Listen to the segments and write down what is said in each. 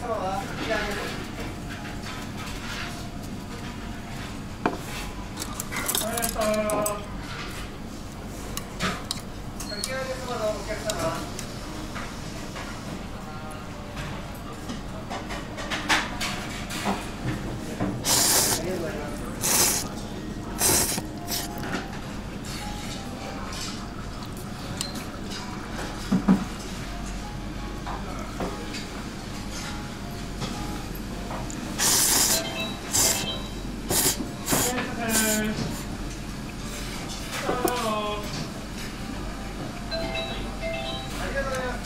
様はこちらです。ありがとう。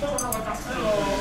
私の。